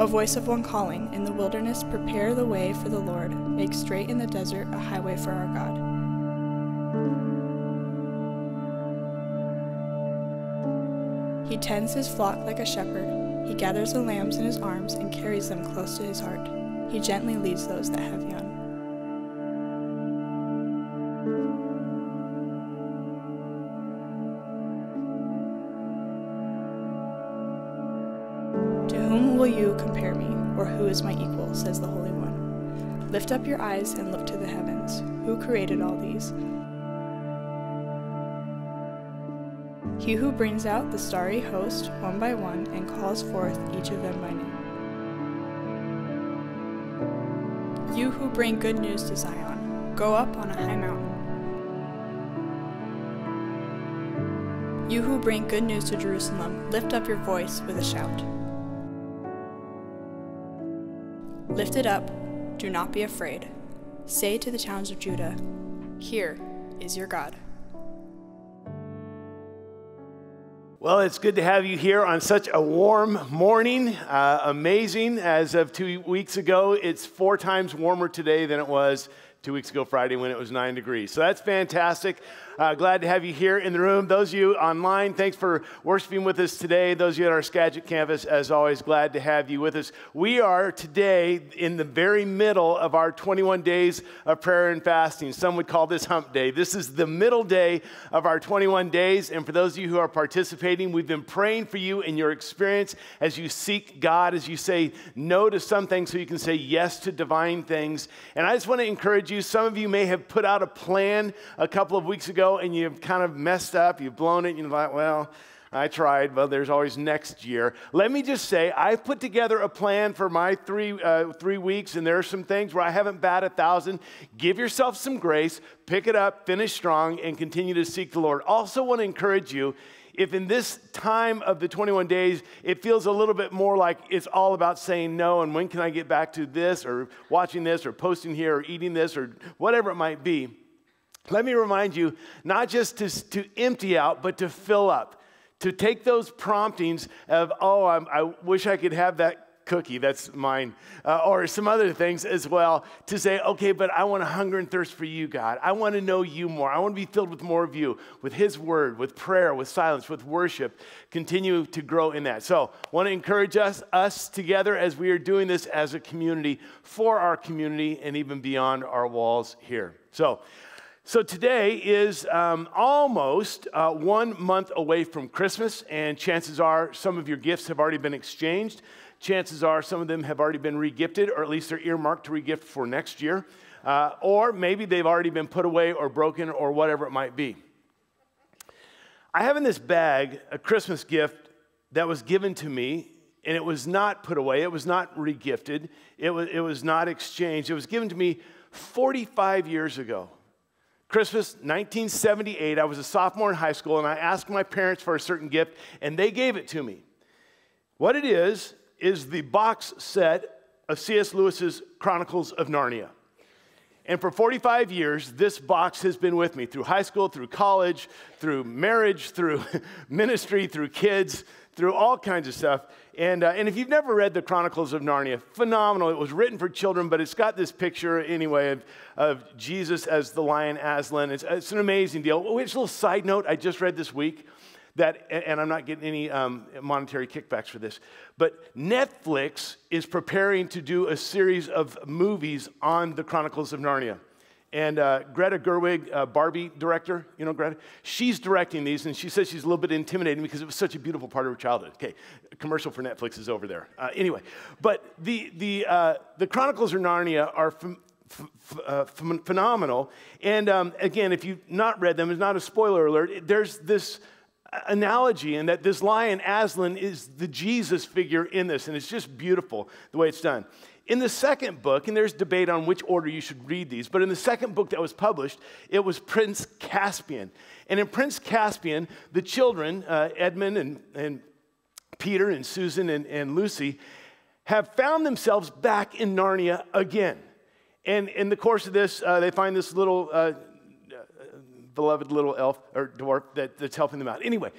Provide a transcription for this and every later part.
A voice of one calling, In the wilderness, prepare the way for the Lord, make straight in the desert a highway for our God. He tends his flock like a shepherd. He gathers the lambs in his arms and carries them close to his heart. He gently leads those that have young. Your eyes and look to the heavens. Who created all these? He who brings out the starry host one by one and calls forth each of them by name. You who bring good news to Zion, go up on a high mountain. You who bring good news to Jerusalem, lift up your voice with a shout. Lift it up, do not be afraid. Say to the towns of Judah, Here is your God. Well, it's good to have you here on such a warm morning. Uh, amazing. As of two weeks ago, it's four times warmer today than it was two weeks ago Friday when it was nine degrees. So that's fantastic. Uh, glad to have you here in the room. Those of you online, thanks for worshiping with us today. Those of you at our Skagit campus, as always, glad to have you with us. We are today in the very middle of our 21 days of prayer and fasting. Some would call this hump day. This is the middle day of our 21 days. And for those of you who are participating, we've been praying for you in your experience as you seek God, as you say no to some things so you can say yes to divine things. And I just want to encourage you. Some of you may have put out a plan a couple of weeks ago and you've kind of messed up, you've blown it, you're like, well, I tried, but there's always next year. Let me just say, I've put together a plan for my three, uh, three weeks, and there are some things where I haven't bat a thousand. Give yourself some grace, pick it up, finish strong, and continue to seek the Lord. Also, want to encourage you if in this time of the 21 days it feels a little bit more like it's all about saying no and when can I get back to this or watching this or posting here or eating this or whatever it might be, let me remind you not just to, to empty out, but to fill up. To take those promptings of, oh, I'm, i wish I could have that cookie, that's mine, uh, or some other things as well, to say, okay, but I want to hunger and thirst for you, God. I want to know you more. I want to be filled with more of you, with His word, with prayer, with silence, with worship. Continue to grow in that. So, want to encourage us, us together as we are doing this as a community, for our community, and even beyond our walls here. So, so today is um, almost uh, one month away from Christmas, and chances are some of your gifts have already been exchanged. Chances are some of them have already been regifted, or at least they're earmarked to regift for next year. Uh, or maybe they've already been put away or broken or whatever it might be. I have in this bag a Christmas gift that was given to me, and it was not put away, it was not regifted, it was, it was not exchanged. It was given to me 45 years ago. Christmas 1978, I was a sophomore in high school, and I asked my parents for a certain gift, and they gave it to me. What it is, is the box set of C.S. Lewis's Chronicles of Narnia. And for 45 years, this box has been with me through high school, through college, through marriage, through ministry, through kids, through all kinds of stuff. And, uh, and if you've never read the Chronicles of Narnia, phenomenal. It was written for children, but it's got this picture anyway of, of Jesus as the lion Aslan. It's, it's an amazing deal. Which little side note I just read this week that, and I'm not getting any um, monetary kickbacks for this, but Netflix is preparing to do a series of movies on the Chronicles of Narnia. And uh, Greta Gerwig, uh, Barbie director, you know Greta, she's directing these, and she says she's a little bit intimidating because it was such a beautiful part of her childhood. Okay, commercial for Netflix is over there. Uh, anyway, but the the uh, the Chronicles of Narnia are. Uh, phenomenal. And um, again, if you've not read them, it's not a spoiler alert. There's this analogy in that this lion, Aslan, is the Jesus figure in this, and it's just beautiful the way it's done. In the second book, and there's debate on which order you should read these, but in the second book that was published, it was Prince Caspian. And in Prince Caspian, the children, uh, Edmund and, and Peter and Susan and, and Lucy, have found themselves back in Narnia again. And in the course of this, uh, they find this little uh, beloved little elf or dwarf that, that's helping them out. Anyway,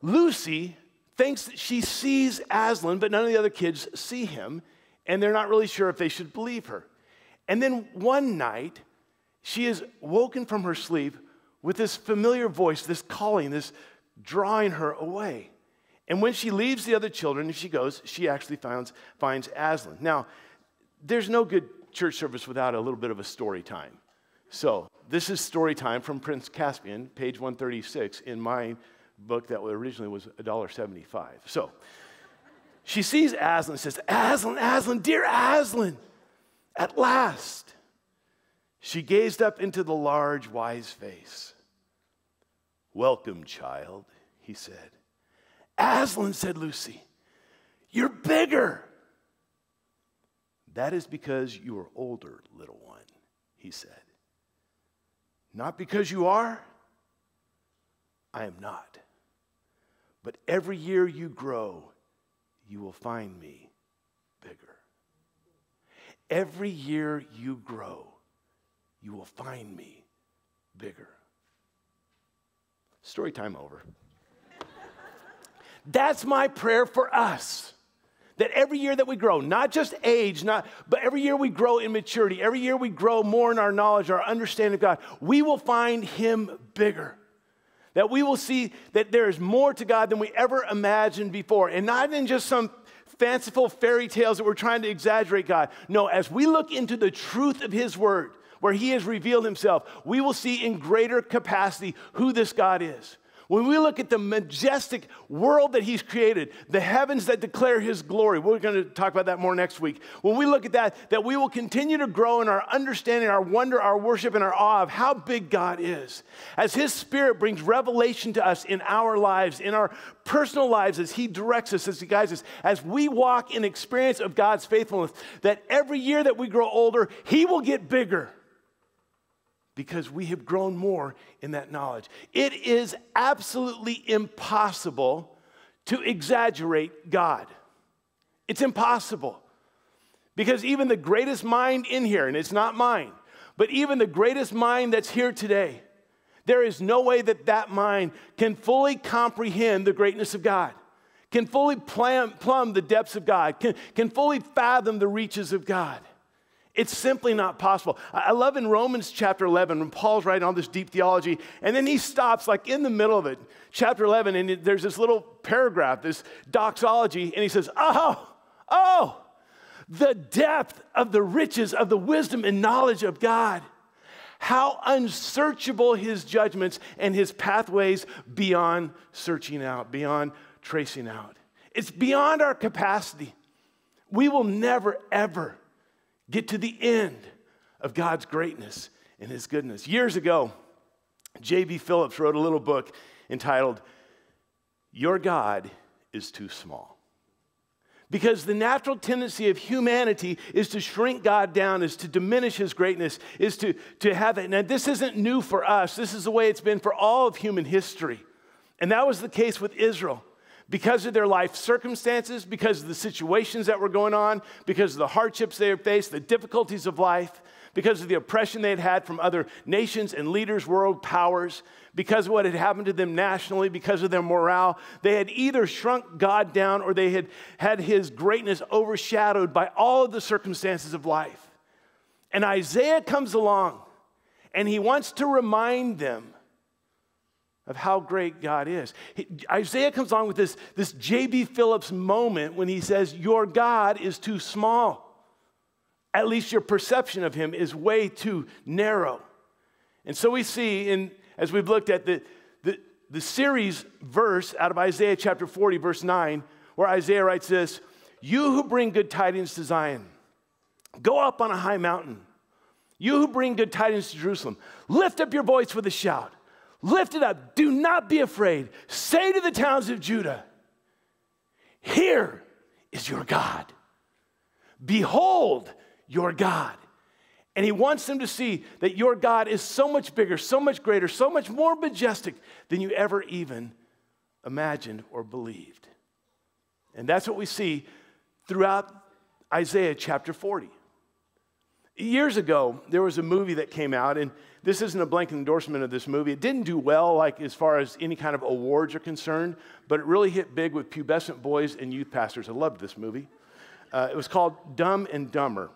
Lucy thinks that she sees Aslan, but none of the other kids see him, and they're not really sure if they should believe her. And then one night, she is woken from her sleep with this familiar voice, this calling, this drawing her away. And when she leaves the other children and she goes, she actually finds, finds Aslan. Now, there's no good church service without a little bit of a story time. So, this is story time from Prince Caspian, page 136 in my book that originally was $1.75. So, she sees Aslan and says, Aslan, Aslan, dear Aslan, at last. She gazed up into the large, wise face. Welcome, child, he said. Aslan, said Lucy, you're bigger. That is because you are older, little one, he said. Not because you are, I am not. But every year you grow, you will find me bigger. Every year you grow, you will find me bigger. Story time over. That's my prayer for us. That every year that we grow, not just age, not, but every year we grow in maturity, every year we grow more in our knowledge, our understanding of God, we will find Him bigger. That we will see that there is more to God than we ever imagined before. And not in just some fanciful fairy tales that we're trying to exaggerate God. No, as we look into the truth of His Word, where He has revealed Himself, we will see in greater capacity who this God is. When we look at the majestic world that He's created, the heavens that declare His glory, we're going to talk about that more next week. When we look at that, that we will continue to grow in our understanding, our wonder, our worship, and our awe of how big God is. As His Spirit brings revelation to us in our lives, in our personal lives, as He directs us, as He guides us, as we walk in experience of God's faithfulness, that every year that we grow older, He will get bigger because we have grown more in that knowledge. It is absolutely impossible to exaggerate God. It's impossible. Because even the greatest mind in here, and it's not mine, but even the greatest mind that's here today, there is no way that that mind can fully comprehend the greatness of God, can fully plumb, plumb the depths of God, can, can fully fathom the reaches of God. It's simply not possible. I love in Romans chapter 11 when Paul's writing all this deep theology, and then he stops like in the middle of it, chapter 11, and there's this little paragraph, this doxology, and he says, Oh, oh, the depth of the riches of the wisdom and knowledge of God. How unsearchable his judgments and his pathways beyond searching out, beyond tracing out. It's beyond our capacity. We will never, ever get to the end of God's greatness and His goodness. Years ago, J.B. Phillips wrote a little book entitled, Your God is Too Small. Because the natural tendency of humanity is to shrink God down, is to diminish his greatness, is to, to have it. Now, this isn't new for us. This is the way it's been for all of human history. And that was the case with Israel because of their life circumstances, because of the situations that were going on, because of the hardships they had faced, the difficulties of life, because of the oppression they had had from other nations and leaders, world powers, because of what had happened to them nationally, because of their morale. They had either shrunk God down or they had had his greatness overshadowed by all of the circumstances of life. And Isaiah comes along and he wants to remind them of how great God is. He, Isaiah comes along with this, this J.B. Phillips moment when he says, Your God is too small. At least your perception of him is way too narrow. And so we see, in, as we've looked at the, the, the series verse out of Isaiah chapter 40, verse 9, where Isaiah writes this You who bring good tidings to Zion, go up on a high mountain. You who bring good tidings to Jerusalem, lift up your voice with a shout. Lift it up. Do not be afraid. Say to the towns of Judah, Here is your God. Behold your God. And he wants them to see that your God is so much bigger, so much greater, so much more majestic than you ever even imagined or believed. And that's what we see throughout Isaiah chapter 40. Years ago, there was a movie that came out, and this isn't a blanket endorsement of this movie. It didn't do well, like as far as any kind of awards are concerned, but it really hit big with pubescent boys and youth pastors. I loved this movie. Uh, it was called Dumb and Dumber.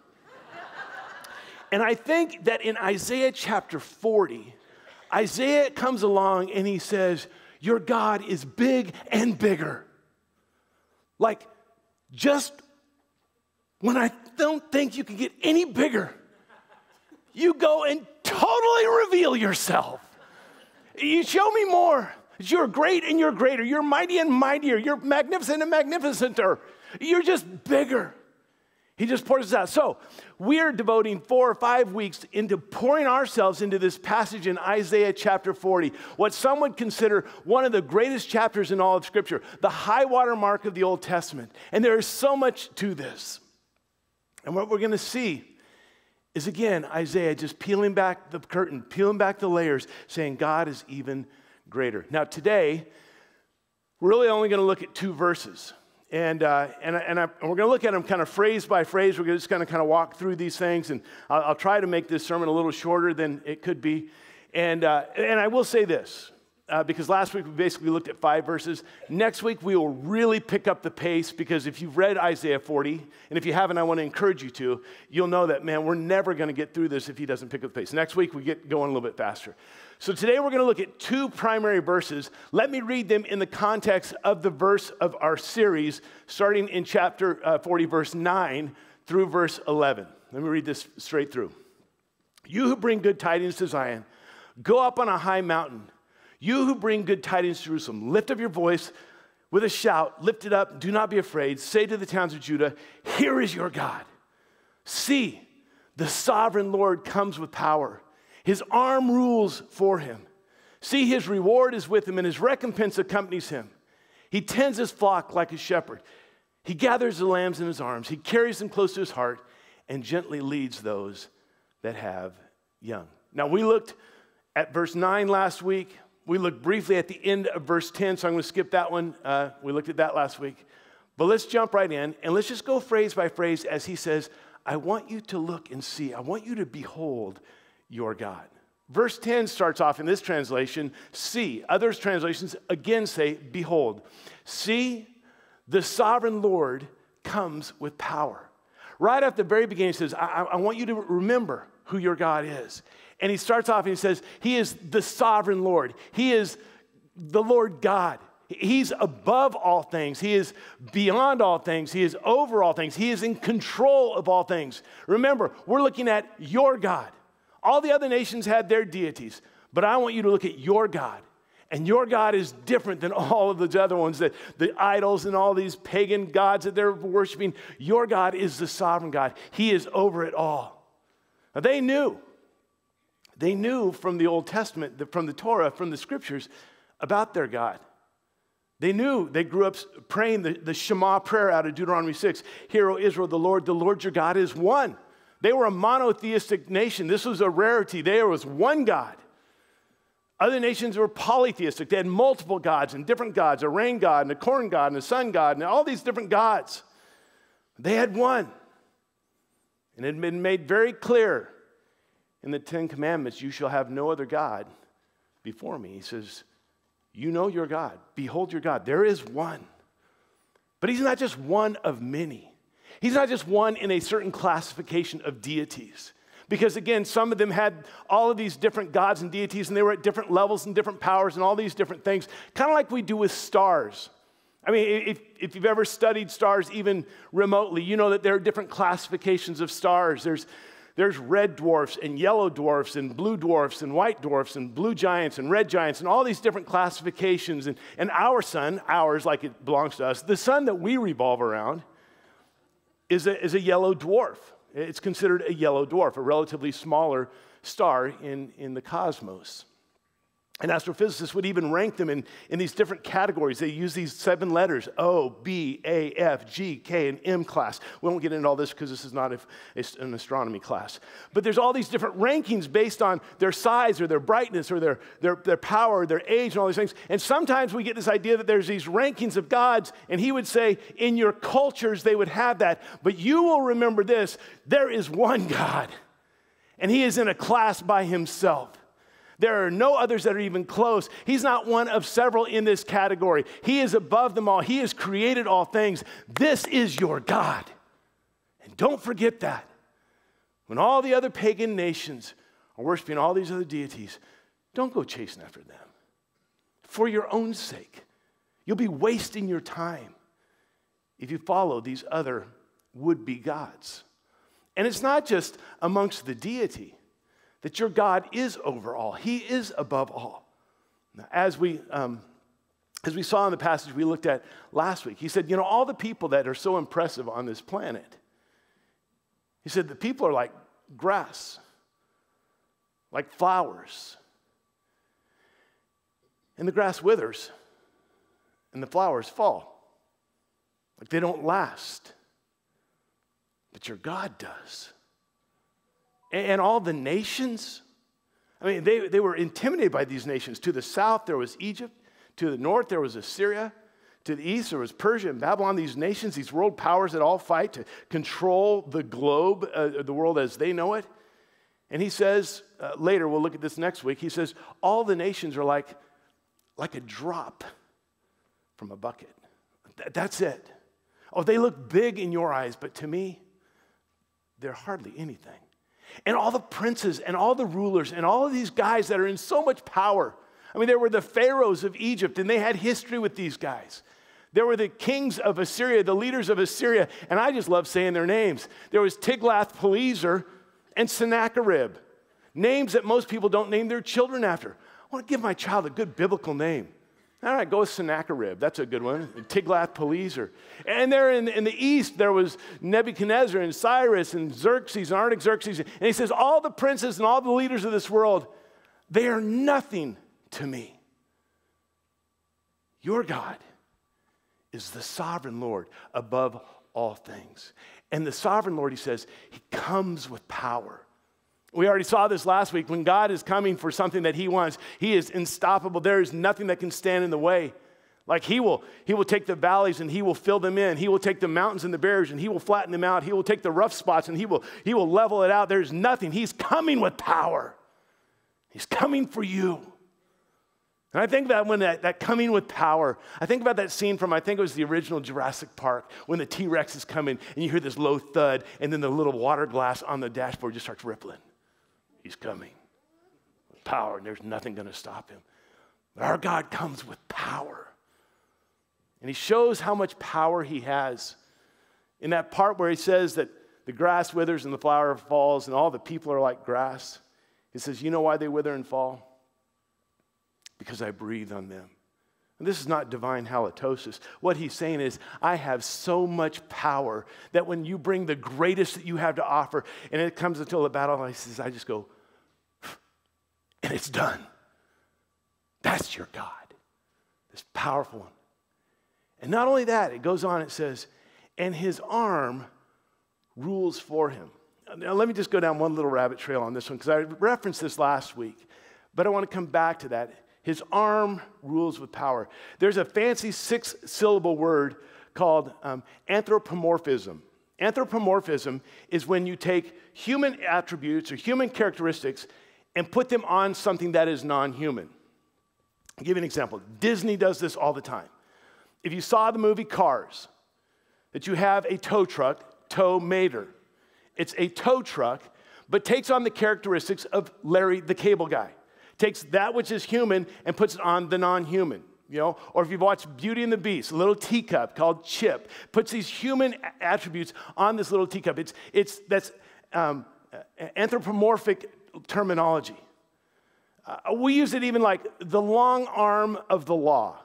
and I think that in Isaiah chapter 40, Isaiah comes along and he says, Your God is big and bigger. Like, just when I don't think you can get any bigger, you go and totally reveal yourself. You show me more. You're great and you're greater. You're mighty and mightier. You're magnificent and magnificenter. You're just bigger. He just pours this out. So, we're devoting four or five weeks into pouring ourselves into this passage in Isaiah chapter 40, what some would consider one of the greatest chapters in all of Scripture, the high water mark of the Old Testament. And there is so much to this. And what we're going to see is again Isaiah just peeling back the curtain, peeling back the layers, saying God is even greater. Now, today, we're really only going to look at two verses. And, uh, and, and, I, and, we're going to look at them kind of phrase by phrase. We're just going to kind of walk through these things. And I'll, I'll, try to make this sermon a little shorter than it could be. And, uh, and I will say this uh, because last week we basically looked at five verses. Next week we will really pick up the pace because if you've read Isaiah 40, and if you haven't, I want to encourage you to, you'll know that, man, we're never going to get through this if he doesn't pick up the pace. Next week we get going a little bit faster. So today we're going to look at two primary verses. Let me read them in the context of the verse of our series, starting in chapter uh, 40, verse 9 through verse 11. Let me read this straight through. You who bring good tidings to Zion, go up on a high mountain you who bring good tidings to Jerusalem, lift up your voice with a shout, lift it up, do not be afraid. Say to the towns of Judah, Here is your God. See, the sovereign Lord comes with power, his arm rules for him. See, his reward is with him, and his recompense accompanies him. He tends his flock like a shepherd. He gathers the lambs in his arms, he carries them close to his heart, and gently leads those that have young. Now, we looked at verse 9 last week. We looked briefly at the end of verse 10, so I'm going to skip that one. Uh, we looked at that last week. But let's jump right in and let's just go phrase by phrase as he says, I want you to look and see. I want you to behold your God. Verse 10 starts off in this translation, see. Others translations again say, behold. See, the sovereign Lord comes with power. Right at the very beginning, he says, I, I want you to remember who your God is. And he starts off and he says, He is the sovereign Lord. He is the Lord God. He's above all things. He is beyond all things. He is over all things. He is in control of all things. Remember, we're looking at your God. All the other nations had their deities, but I want you to look at your God. And your God is different than all of the other ones, that the idols and all these pagan gods that they're worshiping. Your God is the sovereign God. He is over it all. Now, they knew they knew from the Old Testament, from the Torah, from the scriptures about their God. They knew, they grew up praying the, the Shema prayer out of Deuteronomy 6. Hear, O Israel, the Lord, the Lord your God is one. They were a monotheistic nation. This was a rarity. There was one God. Other nations were polytheistic. They had multiple gods and different gods a rain god and a corn god and a sun god and all these different gods. They had one. And it had been made very clear in the Ten Commandments, you shall have no other God before me. He says, You know your God. Behold your God. There is one. But he's not just one of many. He's not just one in a certain classification of deities. Because again, some of them had all of these different gods and deities, and they were at different levels and different powers and all these different things, kind of like we do with stars. I mean, if, if you've ever studied stars even remotely, you know that there are different classifications of stars. There's there's red dwarfs and yellow dwarfs and blue dwarfs and white dwarfs and blue giants and red giants and all these different classifications. And, and our sun, ours like it belongs to us, the sun that we revolve around is a, is a yellow dwarf. It's considered a yellow dwarf, a relatively smaller star in, in the cosmos. And astrophysicists would even rank them in, in these different categories. They use these seven letters O, B, A, F, G, K, and M class. We won't get into all this because this is not a, an astronomy class. But there's all these different rankings based on their size or their brightness or their, their, their power, their age, and all these things. And sometimes we get this idea that there's these rankings of gods, and he would say, in your cultures, they would have that. But you will remember this there is one God. And he is in a class by himself. There are no others that are even close. He's not one of several in this category. He is above them all. He has created all things. This is your God. And don't forget that. When all the other pagan nations are worshiping all these other deities, don't go chasing after them. For your own sake, you'll be wasting your time if you follow these other would be gods. And it's not just amongst the deity that your God is over all, He is above all. Now, as we, um, as we saw in the passage we looked at last week, He said, You know, all the people that are so impressive on this planet, He said, the people are like grass, like flowers. And the grass withers and the flowers fall. Like they don't last. But your God does. And all the nations, I mean, they, they were intimidated by these nations. To the south, there was Egypt. To the north, there was Assyria. To the east, there was Persia and Babylon. These nations, these world powers that all fight to control the globe, uh, the world as they know it. And he says, uh, later, we'll look at this next week, he says, all the nations are like, like a drop from a bucket. Th- that's it. Oh, they look big in your eyes, but to me, they're hardly anything. And all the princes and all the rulers and all of these guys that are in so much power. I mean, there were the pharaohs of Egypt, and they had history with these guys. There were the kings of Assyria, the leaders of Assyria, and I just love saying their names. There was Tiglath-Pileser and Sennacherib, names that most people don't name their children after. I want to give my child a good biblical name. All right, go with Sennacherib. That's a good one. Tiglath-Pileser. And there in, in the east, there was Nebuchadnezzar and Cyrus and Xerxes and Artaxerxes. And he says, all the princes and all the leaders of this world, they are nothing to me. Your God is the sovereign Lord above all things. And the sovereign Lord, he says, he comes with power. We already saw this last week. When God is coming for something that He wants, He is unstoppable. There is nothing that can stand in the way. Like He will, He will take the valleys and He will fill them in. He will take the mountains and the barriers and He will flatten them out. He will take the rough spots and He will, he will level it out. There's nothing. He's coming with power. He's coming for you. And I think about when that, that coming with power, I think about that scene from, I think it was the original Jurassic Park, when the T Rex is coming and you hear this low thud, and then the little water glass on the dashboard just starts rippling. He's coming with power, and there's nothing going to stop him. But Our God comes with power. And he shows how much power he has. In that part where he says that the grass withers and the flower falls, and all the people are like grass, he says, You know why they wither and fall? Because I breathe on them. This is not divine halitosis. What he's saying is, I have so much power that when you bring the greatest that you have to offer, and it comes until the battle, I says, I just go, and it's done. That's your God, this powerful one. And not only that, it goes on, it says, and his arm rules for him. Now, let me just go down one little rabbit trail on this one because I referenced this last week, but I want to come back to that. His arm rules with power. There's a fancy six syllable word called um, anthropomorphism. Anthropomorphism is when you take human attributes or human characteristics and put them on something that is non human. I'll give you an example. Disney does this all the time. If you saw the movie Cars, that you have a tow truck, Tow Mater. It's a tow truck, but takes on the characteristics of Larry the Cable Guy. Takes that which is human and puts it on the non human. You know, or if you've watched Beauty and the Beast, a little teacup called Chip puts these human attributes on this little teacup. It's, it's that's um, anthropomorphic terminology. Uh, we use it even like the long arm of the law.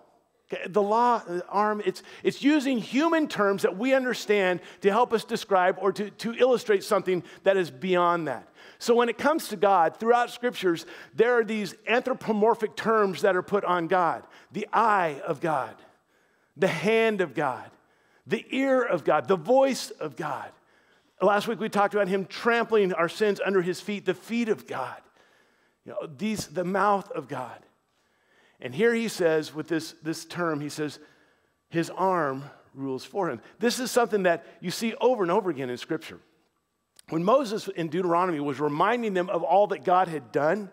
Okay, the law the arm, it's, it's using human terms that we understand to help us describe or to, to illustrate something that is beyond that. So when it comes to God, throughout scriptures, there are these anthropomorphic terms that are put on God the eye of God, the hand of God, the ear of God, the voice of God. Last week we talked about him trampling our sins under his feet, the feet of God. You know, these, the mouth of God. And here he says, with this, this term, he says, his arm rules for him. This is something that you see over and over again in Scripture. When Moses in Deuteronomy was reminding them of all that God had done,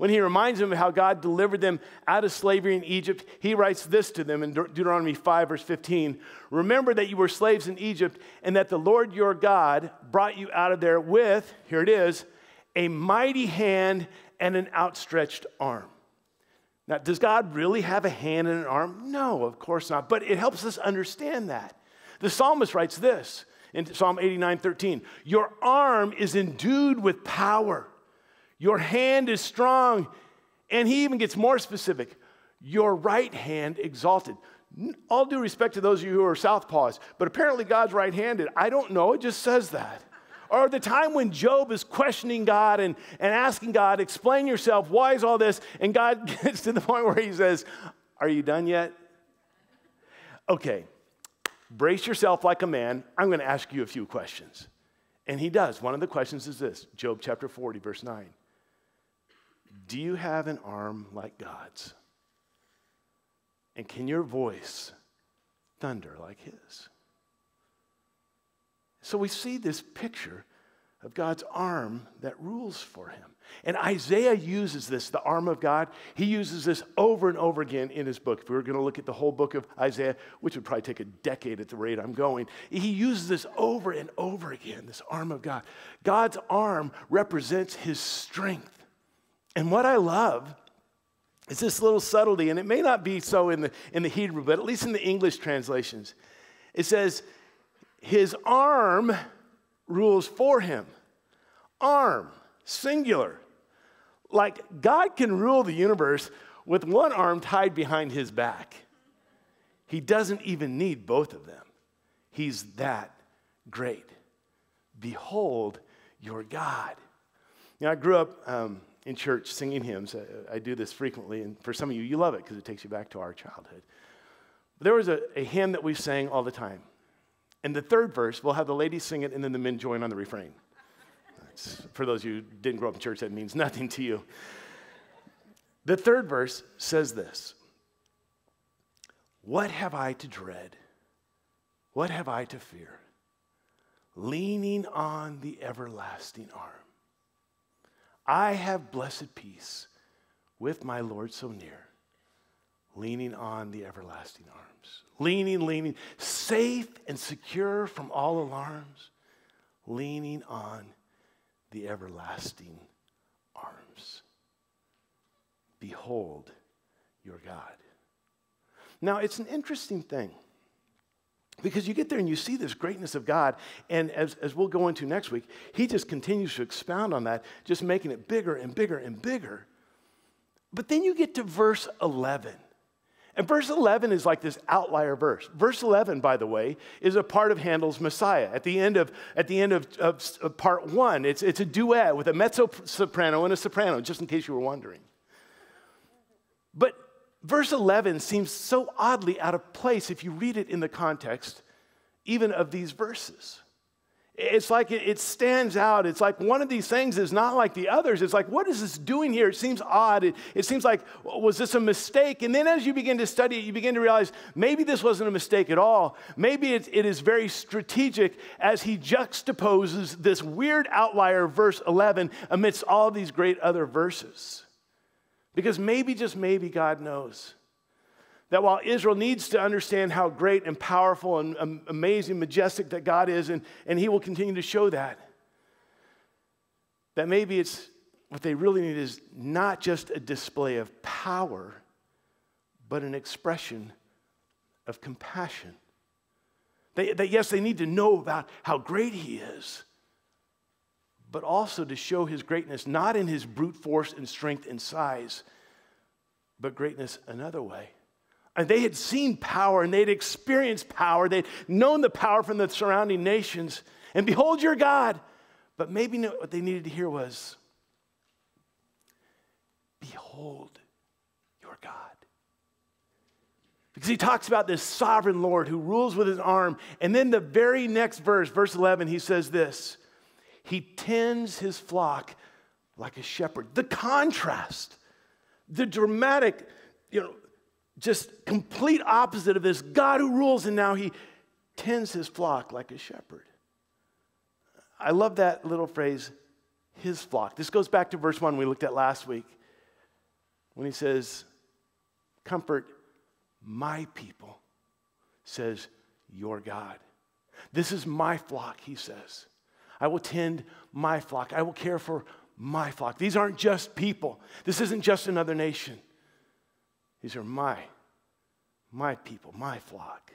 when he reminds them of how God delivered them out of slavery in Egypt, he writes this to them in De- Deuteronomy 5, verse 15 Remember that you were slaves in Egypt, and that the Lord your God brought you out of there with, here it is, a mighty hand and an outstretched arm. Now, does God really have a hand and an arm? No, of course not, but it helps us understand that. The psalmist writes this in Psalm 89 13 Your arm is endued with power, your hand is strong. And he even gets more specific your right hand exalted. All due respect to those of you who are southpaws, but apparently God's right handed. I don't know, it just says that. Or the time when Job is questioning God and, and asking God, explain yourself, why is all this? And God gets to the point where he says, Are you done yet? Okay, brace yourself like a man. I'm going to ask you a few questions. And he does. One of the questions is this Job chapter 40, verse 9. Do you have an arm like God's? And can your voice thunder like his? So we see this picture of God's arm that rules for him. And Isaiah uses this, the arm of God. He uses this over and over again in his book. If we were going to look at the whole book of Isaiah, which would probably take a decade at the rate I'm going, he uses this over and over again, this arm of God. God's arm represents his strength. And what I love is this little subtlety, and it may not be so in the, in the Hebrew, but at least in the English translations. It says, his arm rules for him. Arm, singular. Like God can rule the universe with one arm tied behind his back. He doesn't even need both of them. He's that great. Behold your God. Know, I grew up um, in church singing hymns. I, I, do this frequently, and for some of you, you love it because it takes you back to our childhood. There was a, a hymn that we sang all the time. In the third verse, we'll have the ladies sing it and then the men join on the refrain. That's, for those who didn't grow up in church, that means nothing to you. The third verse says this What have I to dread? What have I to fear? Leaning on the everlasting arm. I have blessed peace with my Lord so near, leaning on the everlasting arm leaning, leaning, safe and secure from all alarms, leaning on the everlasting arms. Behold your God. Now, it's an interesting thing because you get there and you see this greatness of God, and as, as we'll go into next week, he just continues to expound on that, just making it bigger and bigger and bigger. But then you get to verse 11. And verse 11 is like this outlier verse. Verse 11, by the way, is a part of Handel's Messiah. At the end of, at the end of, of, of part one, it's, it's a duet with a mezzo soprano and a soprano, just in case you were wondering. But verse 11 seems so oddly out of place if you read it in the context even of these verses. It's like it, stands out. It's like one of these things is not like the others. It's like, what is this doing here? It seems odd. It, it seems like, was this a mistake? And then as you begin to study it, you begin to realize maybe this wasn't a mistake at all. Maybe it, it is very strategic as he juxtaposes this weird outlier, verse 11, amidst all these great other verses. Because maybe, just maybe, God knows that while Israel needs to understand how great and powerful and amazing, majestic that God is, and, and He will continue to show that, that maybe it's what they really need is not just a display of power, but an expression of compassion. They, that yes, they need to know about how great He is, but also to show His greatness not in His brute force and strength and size, but greatness another way and they had seen power and they'd experienced power. They'd known the power from the surrounding nations. And behold your God. But maybe what they needed to hear was, Behold your God. Because he talks about this sovereign Lord who rules with his arm. And then the very next verse, verse 11, he says this He tends his flock like a shepherd. The contrast, the dramatic, you know, just complete opposite of this God who rules, and now he tends his flock like a shepherd. I love that little phrase, his flock. This goes back to verse 1 we looked at last week when he says, Comfort my people, says your God. This is my flock, he says. I will tend my flock. I will care for my flock. These aren't just people. This isn't just another nation. These are my, my people, my flock.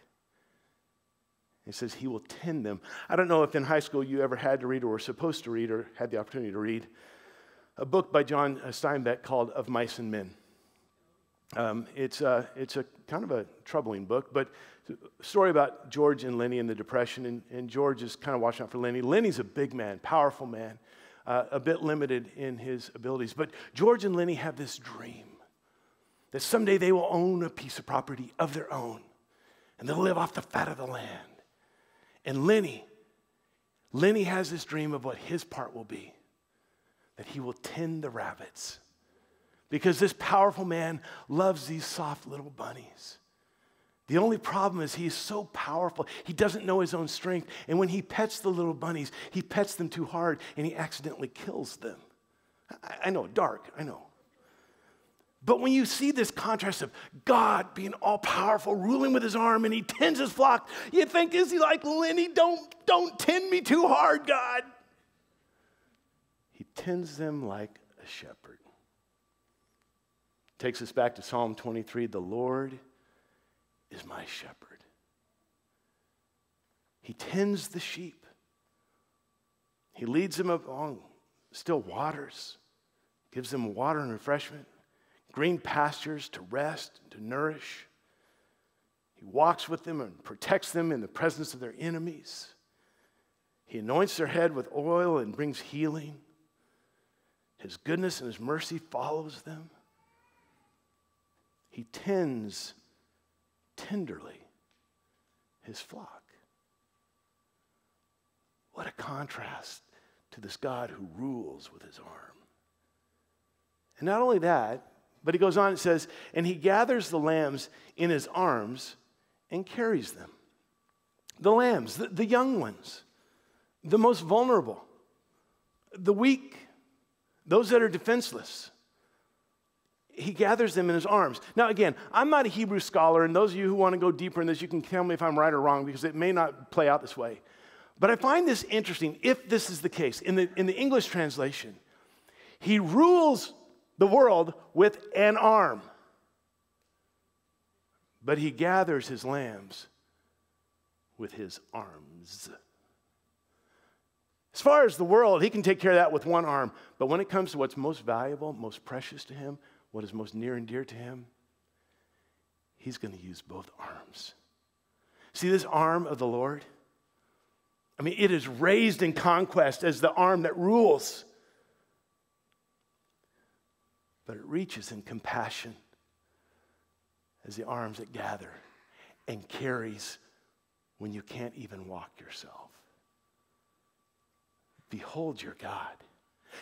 He says he will tend them. I don't know if in high school you ever had to read or were supposed to read or had the opportunity to read a book by John Steinbeck called Of Mice and Men. Um, it's, a, it's a kind of a troubling book, but story about George and Lennie in the Depression, and, and George is kind of watching out for Lennie. Lennie's a big man, powerful man, uh, a bit limited in his abilities, but George and Lennie have this dream that someday they will own a piece of property of their own, and they'll live off the fat of the land. And Lennie, Lennie has this dream of what his part will be that he will tend the rabbits because this powerful man loves these soft little bunnies. The only problem is he's so powerful, he doesn't know his own strength. And when he pets the little bunnies, he pets them too hard and he accidentally kills them. I, I know, dark, I know. But when you see this contrast of God being all powerful, ruling with his arm, and he tends his flock, you think, is he like Lennie? Don't, don't tend me too hard, God. He tends them like a shepherd. Takes us back to Psalm 23 the Lord is my shepherd. He tends the sheep, He leads them along still waters, gives them water and refreshment, green pastures to rest and to nourish. He walks with them and protects them in the presence of their enemies. He anoints their head with oil and brings healing. His goodness and his mercy follows them. He tends tenderly his flock. What a contrast to this God who rules with his arm. And not only that, but he goes on and says, and he gathers the lambs in his arms and carries them. The lambs, the, the young ones, the most vulnerable, the weak, those that are defenseless he gathers them in his arms. Now, again, I'm not a Hebrew scholar, and those of you who want to go deeper in this, you can tell me if I'm right or wrong because it may not play out this way. But I find this interesting if this is the case. In the, in the English translation, he rules the world with an arm, but he gathers his lambs with his arms. As far as the world, he can take care of that with one arm. But when it comes to what's most valuable, most precious to him, what is most near and dear to him, he's going to use both arms. See this arm of the Lord? I mean, it is raised in conquest as the arm that rules, but it reaches in compassion as the arms that gather and carries when you can't even walk yourself. Behold your God.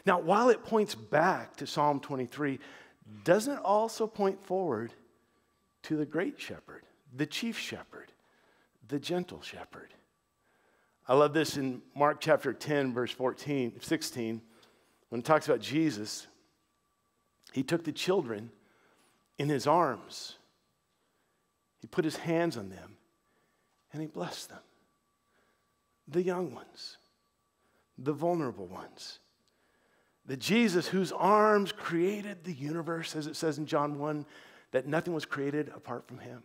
Now, while it points back to Psalm 23, doesn't it also point forward to the great shepherd, the chief shepherd, the gentle shepherd. I love this in Mark chapter 10, verse 14, 16, when it talks about Jesus. He took the children in his arms, he put his hands on them, and he blessed them. The young ones, the vulnerable ones. The Jesus whose arms created the universe, as it says in John 1, that nothing was created apart from him.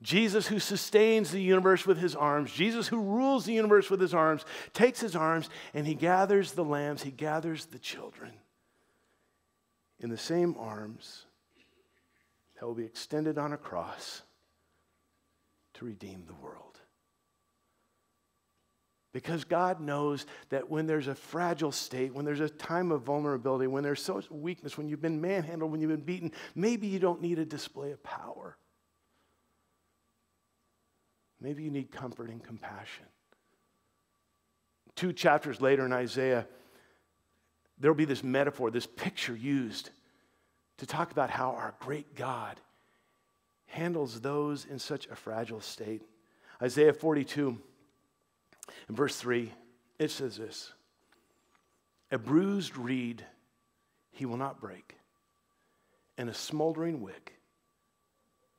Jesus, who sustains the universe with his arms, Jesus, who rules the universe with his arms, takes his arms and he gathers the lambs, he gathers the children in the same arms that will be extended on a cross to redeem the world. Because God knows that when there's a fragile state, when there's a time of vulnerability, when there's so weakness, when you've been manhandled, when you've been beaten, maybe you don't need a display of power. Maybe you need comfort and compassion. Two chapters later in Isaiah, there'll be this metaphor, this picture used to talk about how our great God handles those in such a fragile state. Isaiah 42 in verse 3, it says this A bruised reed he will not break, and a smoldering wick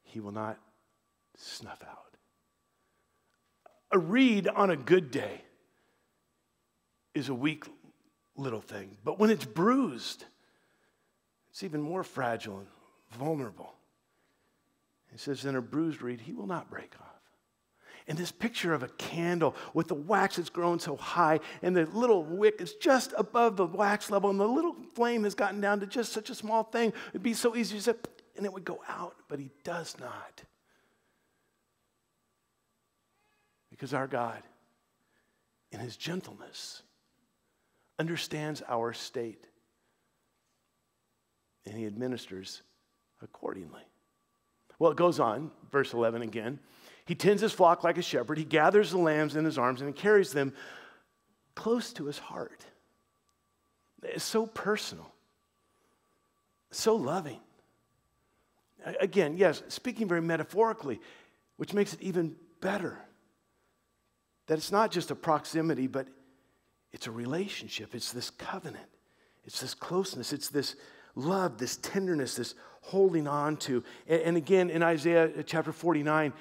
he will not snuff out. A reed on a good day is a weak little thing, but when it's bruised, it's even more fragile and vulnerable. He says, In a bruised reed, he will not break off. And this picture of a candle with the wax that's grown so high, and the little wick is just above the wax level, and the little flame has gotten down to just such a small thing. It'd be so easy to say, and it would go out, but he does not. Because our God, in his gentleness, understands our state, and he administers accordingly. Well, it goes on, verse 11 again. He tends his flock like a shepherd. He gathers the lambs in his arms and he carries them close to his heart. It's so personal, so loving. Again, yes, speaking very metaphorically, which makes it even better. That it's not just a proximity, but it's a relationship. It's this covenant. It's this closeness. It's this love, this tenderness, this holding on to. And, again, in Isaiah chapter 49,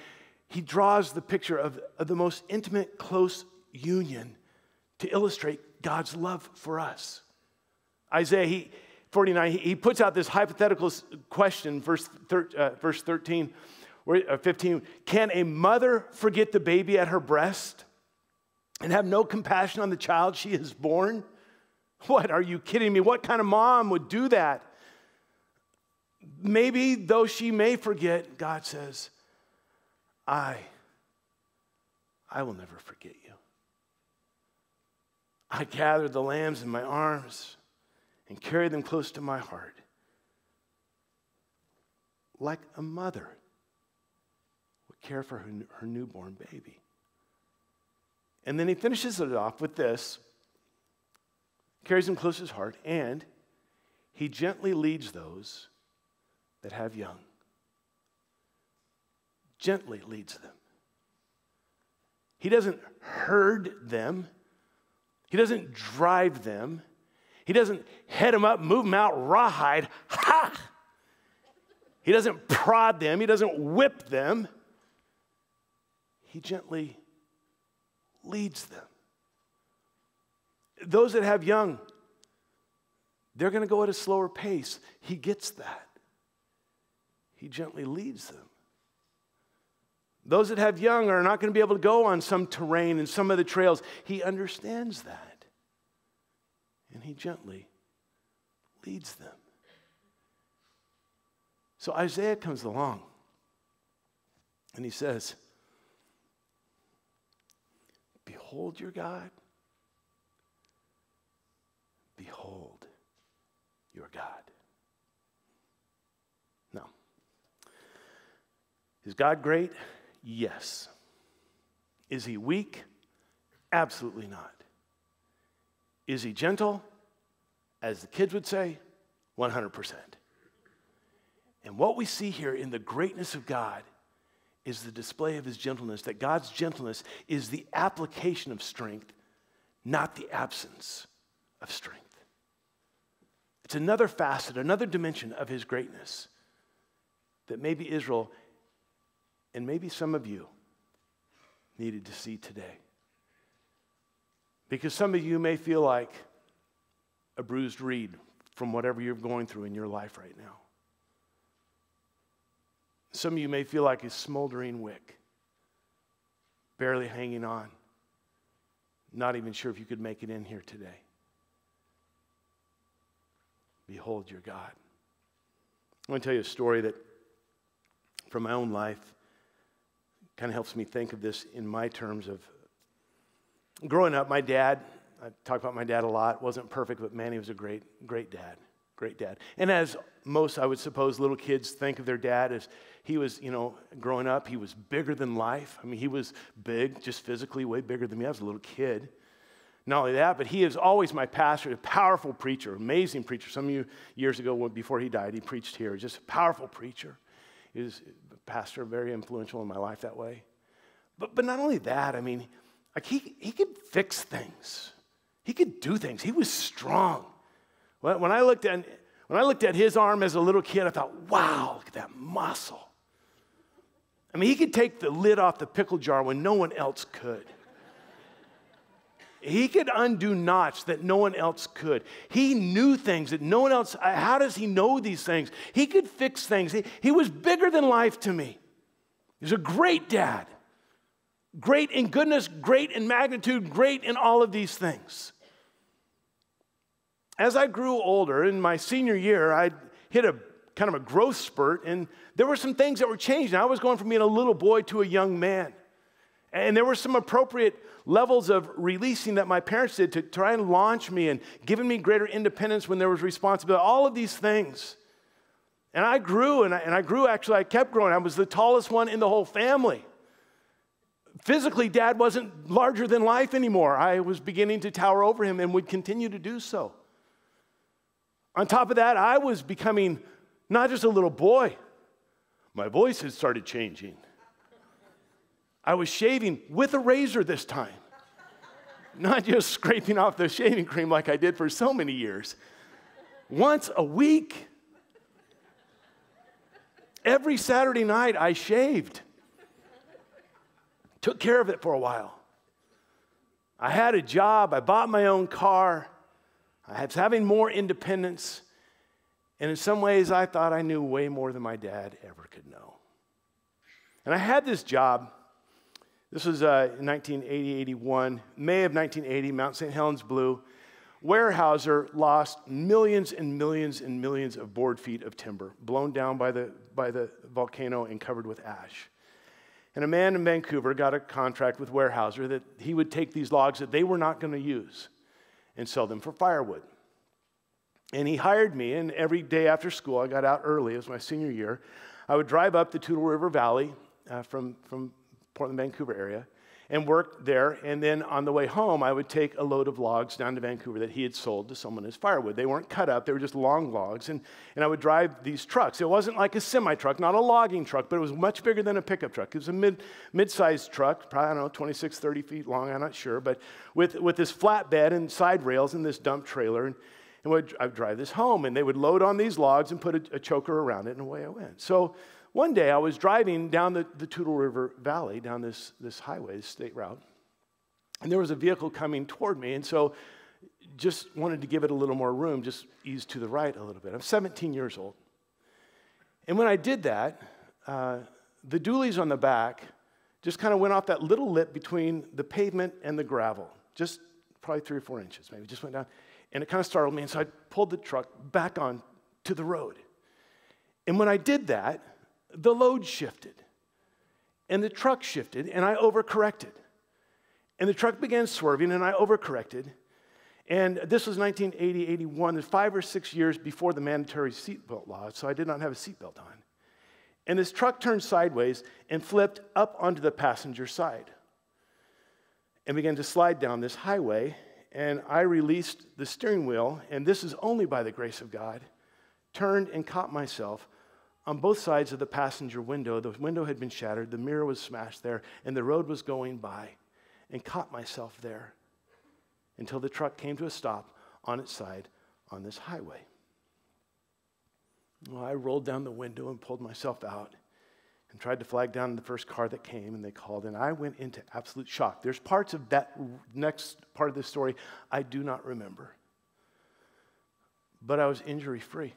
he draws the picture of, of the most intimate, close union to illustrate God's love for us. Isaiah he, 49, he, puts out this hypothetical question, verse, thir, uh, verse 13, where, uh, 15 Can a mother forget the baby at her breast and have no compassion on the child she has borne? What, are you kidding me? What kind of mom would do that? Maybe, though she may forget, God says, I, I will never forget you. I gather the lambs in my arms and carry them close to my heart like a mother would care for her, her newborn baby. And then he finishes it off with this carries him close to his heart, and he gently leads those that have young. Gently leads them. He doesn't herd them. He doesn't drive them. He doesn't head them up, move them out, rawhide. Ha! He doesn't prod them. He doesn't whip them. He gently leads them. Those that have young, they're going to go at a slower pace. He gets that. He gently leads them. Those that have young are not going to be able to go on some terrain and some of the trails. He understands that. And he gently leads them. So Isaiah comes along and he says, Behold your God. Behold your God. Now, is God great? Yes. Is he weak? Absolutely not. Is he gentle? As the kids would say, 100%. And what we see here in the greatness of God is the display of his gentleness, that God's gentleness is the application of strength, not the absence of strength. It's another facet, another dimension of his greatness that maybe Israel and maybe some of you needed to see today. Because some of you may feel like a bruised reed from whatever you're going through in your life right now. Some of you may feel like a smoldering wick, barely hanging on, not even sure if you could make it in here today. Behold your God. I want to tell you a story that, from my own life, kind of helps me think of this in my terms of growing up. My dad, I talk about my dad a lot, wasn't perfect, but man, he was a great, great dad. Great dad. And as most, I would suppose, little kids think of their dad as he was, you know, growing up, he was bigger than life. I mean, he was big, just physically, way bigger than me. I was a little kid. Not only that, but he is always my pastor, a powerful preacher, amazing preacher. Some of you years ago, before he died, he preached here. Just a powerful preacher. He was a pastor, very influential in my life that way. But, but not only that, I mean, Like he, he could fix things. He could do things. He was strong. When I looked at when I looked at his arm as a little kid, I thought, wow, look at that muscle. I mean, he could take the lid off the pickle jar when no one else could. He could undo knots that no one else could. He knew things that no one else, how does he know these things? He could fix things. He, he was bigger than life to me. He was a great dad. Great in goodness, great in magnitude, great in all of these things. As I grew older, in my senior year, I hit a kind of a growth spurt, and there were some things that were changing. I was going from being a little boy to a young man. And there were some appropriate levels of releasing that my parents did to try and launch me and giving me greater independence when there was responsibility, all of these things. And I grew, and I, and I grew actually, I kept growing. I was the tallest one in the whole family. Physically, dad wasn't larger than life anymore. I was beginning to tower over him and would continue to do so. On top of that, I was becoming not just a little boy, my voice had started changing. I was shaving with a razor this time, not just scraping off the shaving cream like I did for so many years. Once a week. Every Saturday night, I shaved. Took care of it for a while. I had a job, I bought my own car, I was having more independence. And in some ways, I thought I knew way more than my dad ever could know. And I had this job this was uh, 1980, 81, May of 1980, Mount St. Helens blew. Weyerhaeuser lost millions and millions and millions of board feet of timber, blown down by the, by the volcano and covered with ash. And a man in Vancouver got a contract with Weyerhaeuser that he would take these logs that they were not going to use and sell them for firewood. And he hired me, and every day after school, I got out early, it was my senior year. I would drive up the Toutle River Valley uh, from, from Portland, Vancouver area, and work there. And then on the way home, I would take a load of logs down to Vancouver that he had sold to someone as firewood. They weren't cut up, they were just long logs. And, and I would drive these trucks. It wasn't like a semi truck, not a logging truck, but it was much bigger than a pickup truck. It was a mid, mid-sized truck, probably, I don't know, 26, 30 feet long, I'm not sure, but with, with this flatbed and side rails and this dump trailer. And, and I would drive this home, and they would load on these logs and put a, a choker around it, and away I went. So one day I was driving down the, the Toutle River Valley, down this, this highway, this state route, and there was a vehicle coming toward me. And so just wanted to give it a little more room, just ease to the right a little bit. I'm 17 years old. And when I did that, uh, the dualies on the back just kind of went off that little lip between the pavement and the gravel, just probably three or four inches, maybe, just went down. And it kind of startled me. And so I pulled the truck back on to the road. And when I did that, the load shifted and the truck shifted and I overcorrected. And the truck began swerving and I overcorrected. And this was 1980, 81, five or six years before the mandatory seatbelt law, so I did not have a seatbelt on. And this truck turned sideways and flipped up onto the passenger side and began to slide down this highway. And I released the steering wheel, and this is only by the grace of God, turned and caught myself on both sides of the passenger window. The window had been shattered, the mirror was smashed there, and the road was going by, and caught myself there until the truck came to a stop on its side on this highway. Well, I rolled down the window and pulled myself out and tried to flag down the first car that came, and they called, and I went into absolute shock. There's parts of that next part of the story I do not remember. But I was injury free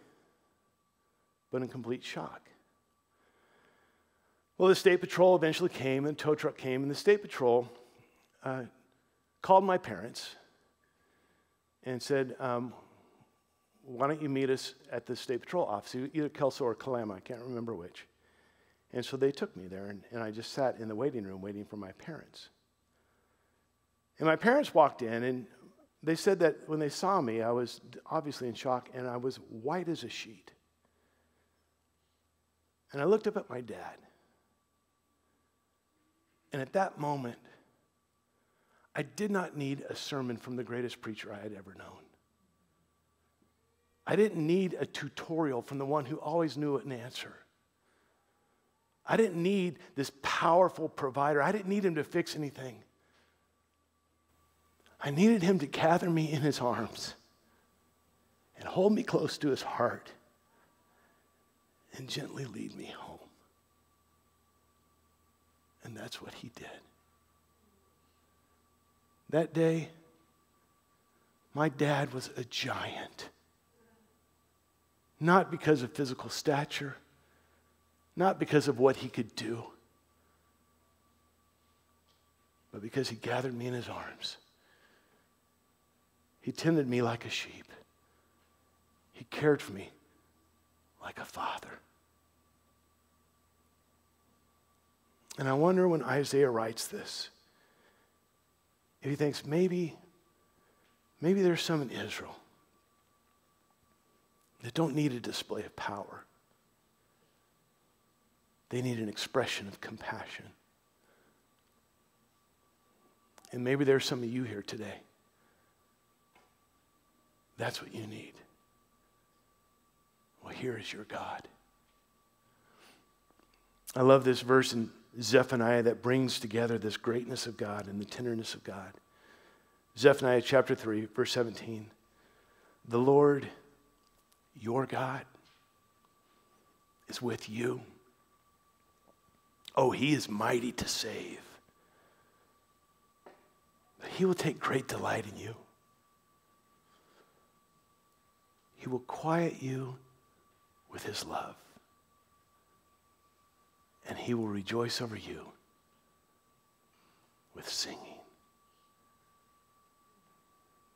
but in complete shock. Well, the state patrol eventually came, and the tow truck came, and the state patrol uh, called my parents and said, um, Why don't you meet us at the state patrol office, either Kelso or Kalama, I can't remember which. And so they took me there, and, and I just sat in the waiting room waiting for my parents. And my parents walked in, and they said that when they saw me, I was obviously in shock, and I was white as a sheet. And I looked up at my dad. And at that moment, I did not need a sermon from the greatest preacher I had ever known. I didn't need a tutorial from the one who always knew an answer. I didn't need this powerful provider. I didn't need him to fix anything. I needed him to gather me in his arms and hold me close to his heart and gently lead me home. And that's what he did. That day, my dad was a giant. Not because of physical stature, not because of what he could do, but because he gathered me in his arms. He tended me like a sheep. He cared for me like a father. And I wonder when Isaiah writes this, if he thinks maybe, maybe there's some in Israel that don't need a display of power. They need an expression of compassion. And maybe there's some of you here today. That's what you need. Well, here is your God. I love this verse in Zephaniah that brings together this greatness of God and the tenderness of God. Zephaniah chapter 3, verse 17. The Lord, your God, is with you. Oh, he is mighty to save. He will take great delight in you. He will quiet you with his love and he will rejoice over you with singing.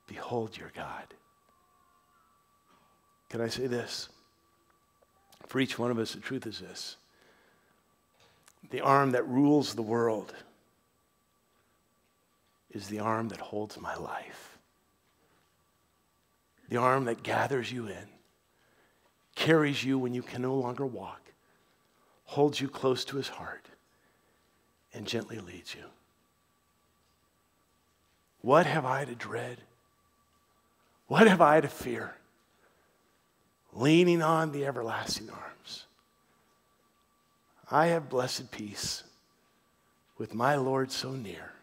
Behold your God. Can I say this? For each one of us, the truth is this the arm that rules the world is the arm that holds my life. The arm that gathers you in, carries you when you can no longer walk, holds you close to his heart, and gently leads you. What have I to dread? What have I to fear? Leaning on the everlasting arms. I have blessed peace with my Lord so near,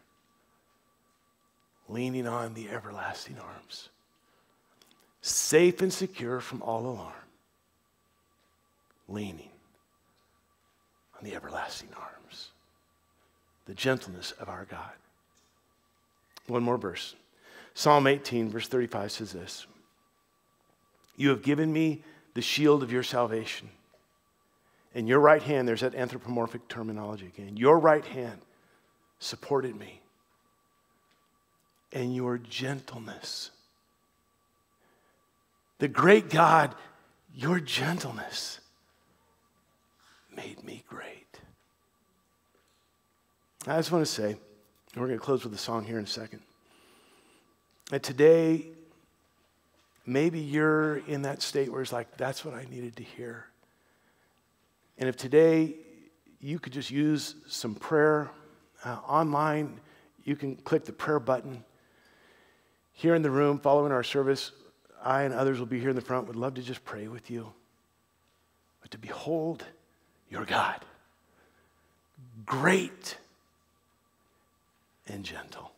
leaning on the everlasting arms, safe and secure from all alarm, leaning on the everlasting arms. The gentleness of our God. One more verse. Psalm 18, verse 35 says this You have given me the shield of your salvation. In your right hand, there's that anthropomorphic terminology again. Your right hand supported me. And your gentleness. The great God, your gentleness made me great. I just want to say, we're going to close with a song here in a second, that today, maybe you're in that state where it's like, that's what I needed to hear. And if today you could just use some prayer uh, online, you can click the prayer button. Here in the room, following our service, I and others will be here in the front, would love to just pray with you. But to behold, your God. Great and gentle.